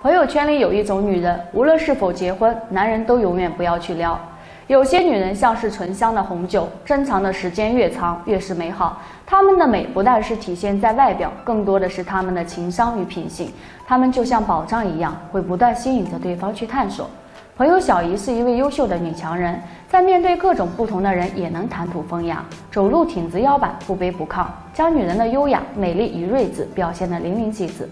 朋友圈里有一种女人，无论是否结婚，男人都永远不要去撩。有些女人像是醇香的红酒，珍藏的时间越长，越是美好。她们的美不但是体现在外表，更多的是她们的情商与品性。她们就像宝藏一样，会不断吸引着对方去探索。朋友小姨是一位优秀的女强人，在面对各种不同的人，也能谈吐风雅，走路挺直腰板，不卑不亢，将女人的优雅、美丽与睿智表现得淋漓尽致。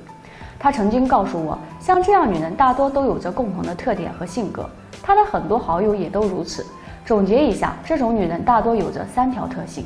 他曾经告诉我，像这样女人大多都有着共同的特点和性格，他的很多好友也都如此。总结一下，这种女人大多有着三条特性：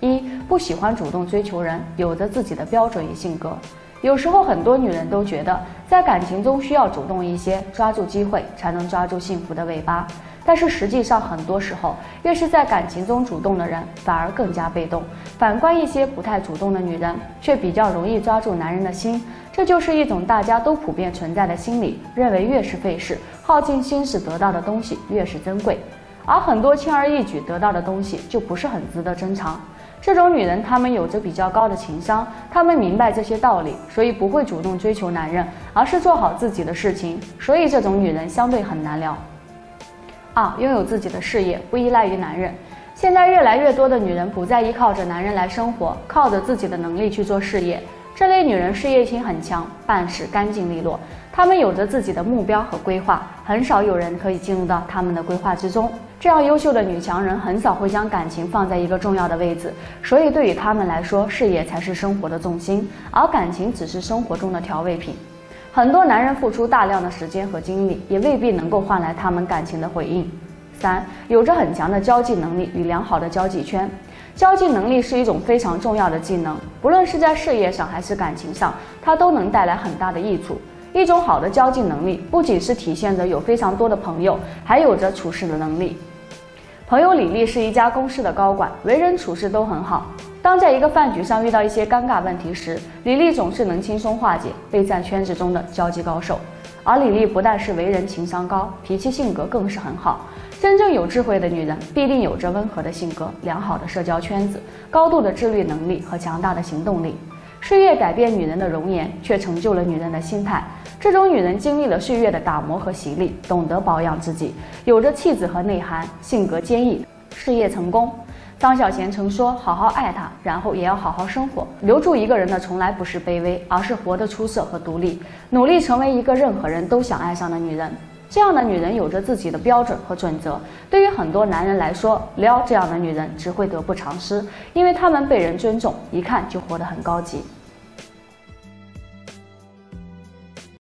一、不喜欢主动追求人，有着自己的标准与性格。有时候很多女人都觉得，在感情中需要主动一些，抓住机会才能抓住幸福的尾巴。但是实际上，很多时候，越是在感情中主动的人，反而更加被动。反观一些不太主动的女人，却比较容易抓住男人的心。这就是一种大家都普遍存在的心理，认为越是费事、耗尽心思得到的东西越是珍贵，而很多轻而易举得到的东西就不是很值得珍藏。这种女人，她们有着比较高的情商，她们明白这些道理，所以不会主动追求男人，而是做好自己的事情。所以这种女人相对很难聊。二，拥有自己的事业，不依赖于男人。现在越来越多的女人不再依靠着男人来生活，靠着自己的能力去做事业。这类女人事业心很强，办事干净利落。她们有着自己的目标和规划，很少有人可以进入到她们的规划之中。这样优秀的女强人很少会将感情放在一个重要的位置，所以对于她们来说，事业才是生活的重心，而感情只是生活中的调味品。很多男人付出大量的时间和精力，也未必能够换来他们感情的回应。三，有着很强的交际能力与良好的交际圈。交际能力是一种非常重要的技能，不论是在事业上还是感情上，它都能带来很大的益处。一种好的交际能力，不仅是体现着有非常多的朋友，还有着处事的能力。朋友李丽是一家公司的高管，为人处事都很好。当在一个饭局上遇到一些尴尬问题时，李丽总是能轻松化解，备战圈子中的交际高手。而李丽不但是为人情商高，脾气性格更是很好。真正有智慧的女人，必定有着温和的性格、良好的社交圈子、高度的自律能力和强大的行动力。岁月改变女人的容颜，却成就了女人的心态。这种女人经历了岁月的打磨和洗礼，懂得保养自己，有着气质和内涵，性格坚毅，事业成功。张小娴曾说：“好好爱他，然后也要好好生活。留住一个人的，从来不是卑微，而是活得出色和独立，努力成为一个任何人都想爱上的女人。”这样的女人有着自己的标准和准则，对于很多男人来说，撩这样的女人只会得不偿失，因为她们被人尊重，一看就活得很高级。